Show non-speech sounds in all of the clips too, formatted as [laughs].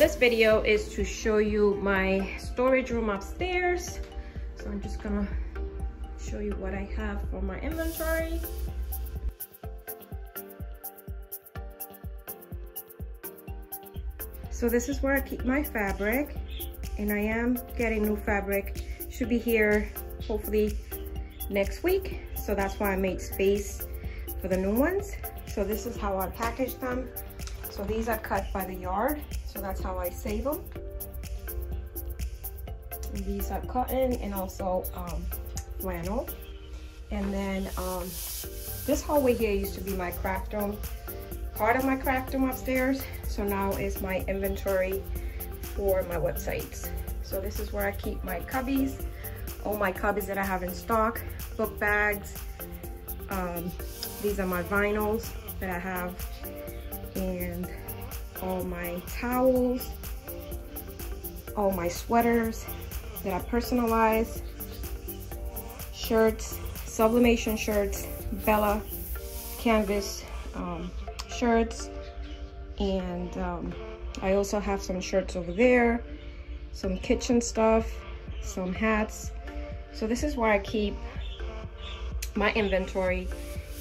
this video is to show you my storage room upstairs. So I'm just gonna show you what I have for my inventory. So this is where I keep my fabric and I am getting new fabric. Should be here hopefully next week. So that's why I made space for the new ones. So this is how I package them. So these are cut by the yard. So that's how I save them. And these are cotton and also um, flannel. And then um, this hallway here used to be my craft room, part of my craft room upstairs. So now is my inventory for my websites. So this is where I keep my cubbies, all my cubbies that I have in stock, book bags. Um, these are my vinyls that I have and all my towels, all my sweaters that I personalize, shirts, sublimation shirts, Bella canvas um, shirts, and um, I also have some shirts over there, some kitchen stuff, some hats. So this is where I keep my inventory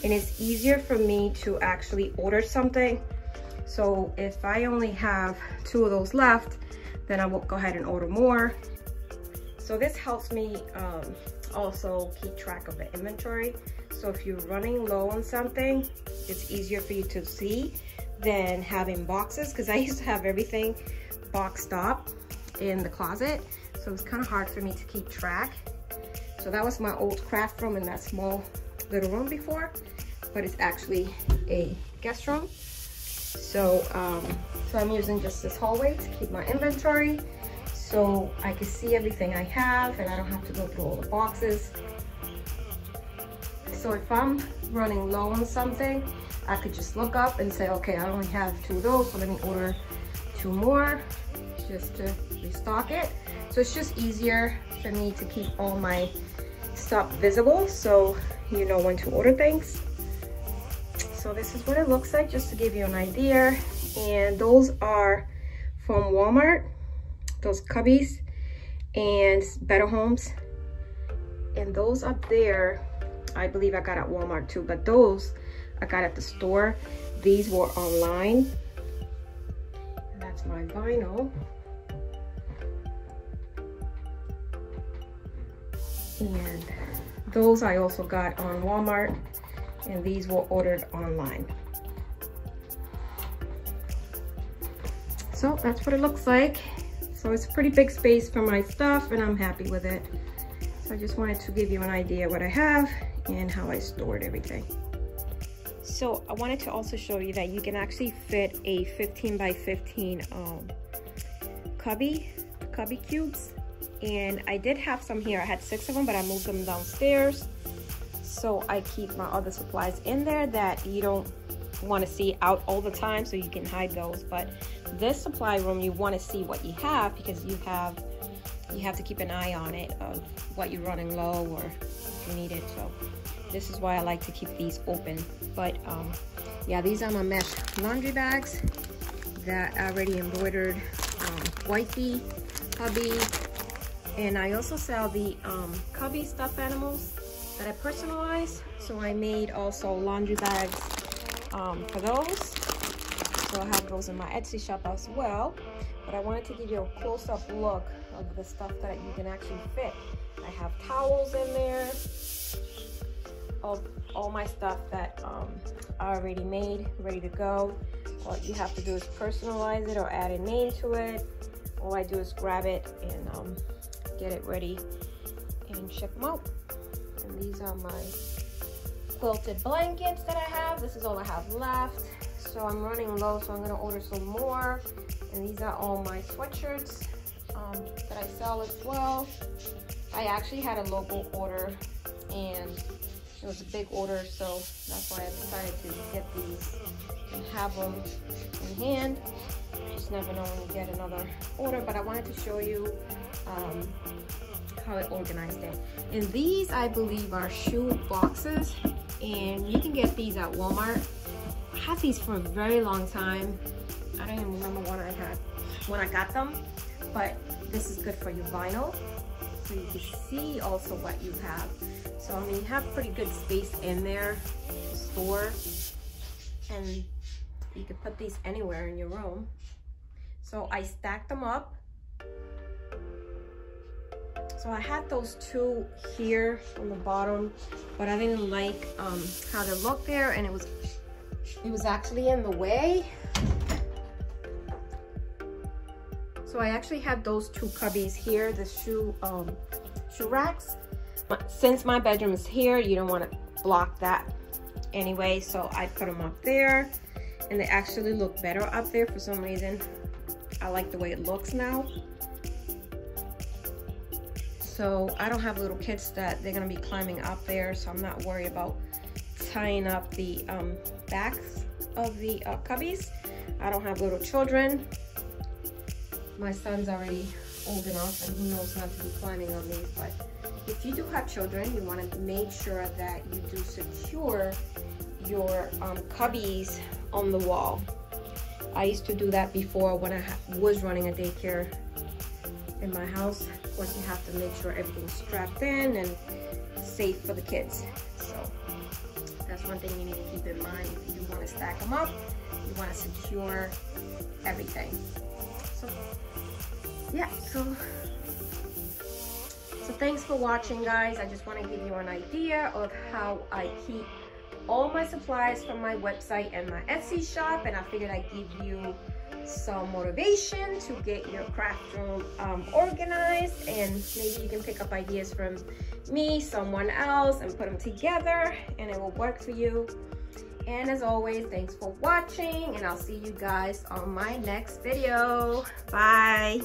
and it's easier for me to actually order something. So if I only have two of those left, then I will go ahead and order more. So this helps me um, also keep track of the inventory. So if you're running low on something, it's easier for you to see than having boxes because I [laughs] used to have everything boxed up in the closet. So it's kind of hard for me to keep track. So that was my old craft room in that small little room before, but it's actually a guest room. So, um, so I'm using just this hallway to keep my inventory so I can see everything I have and I don't have to go through all the boxes. So if I'm running low on something, I could just look up and say, okay, I only have two of those, so let me order two more just to restock it. So it's just easier for me to keep all my stuff visible so you know when to order things. So this is what it looks like just to give you an idea. And those are from Walmart, those cubbies and Better Homes. And those up there, I believe I got at Walmart too, but those I got at the store. These were online. And that's my vinyl. And those I also got on Walmart and these were ordered online. So that's what it looks like. So it's a pretty big space for my stuff and I'm happy with it. So I just wanted to give you an idea what I have and how I stored everything. So I wanted to also show you that you can actually fit a 15 by 15 um, cubby, cubby cubes. And I did have some here. I had six of them, but I moved them downstairs. So I keep my other supplies in there that you don't want to see out all the time so you can hide those. But this supply room, you want to see what you have because you have you have to keep an eye on it of what you're running low or if you need it. So this is why I like to keep these open. But um, yeah, these are my mesh laundry bags that I already embroidered um, wifey, hubby, and I also sell the um, cubby stuffed animals that I personalize. So I made also laundry bags um, for those. So I have those in my Etsy shop as well. But I wanted to give you a close-up look of the stuff that you can actually fit. I have towels in there, all, all my stuff that um, I already made, ready to go. All you have to do is personalize it or add a name to it. All I do is grab it and um, get it ready and ship them out. And these are my quilted blankets that I have. This is all I have left. So I'm running low, so I'm gonna order some more. And these are all my sweatshirts um, that I sell as well. I actually had a local order and it was a big order, so that's why I decided to get these and have them in hand. Just never know when you get another order, but I wanted to show you um, how I organized it. And these, I believe, are shoe boxes, and you can get these at Walmart. I had these for a very long time. I don't even remember what I had. when I got them, but this is good for your vinyl. So you can see also what you have. So I mean, you have pretty good space in there to store and you can put these anywhere in your room. So I stacked them up. So I had those two here on the bottom, but I didn't like um, how they looked there and it was it was actually in the way. So I actually had those two cubbies here, the shoe, um, shoe racks. But Since my bedroom is here, you don't want to block that anyway, so I put them up there and they actually look better up there for some reason. I like the way it looks now. So I don't have little kids that they're gonna be climbing up there, so I'm not worried about tying up the um, backs of the uh, cubbies. I don't have little children. My son's already old enough and he knows not to be climbing on these, but if you do have children, you wanna make sure that you do secure your um, cubbies on the wall. I used to do that before when I was running a daycare in my house. Of course, you have to make sure everything's strapped in and safe for the kids. So that's one thing you need to keep in mind. If you want to stack them up, you want to secure everything. So yeah, so so thanks for watching guys. I just want to give you an idea of how I keep all my supplies from my website and my Etsy shop and I figured I'd give you some motivation to get your craft room um, organized and maybe you can pick up ideas from me, someone else and put them together and it will work for you. And as always, thanks for watching and I'll see you guys on my next video. Bye.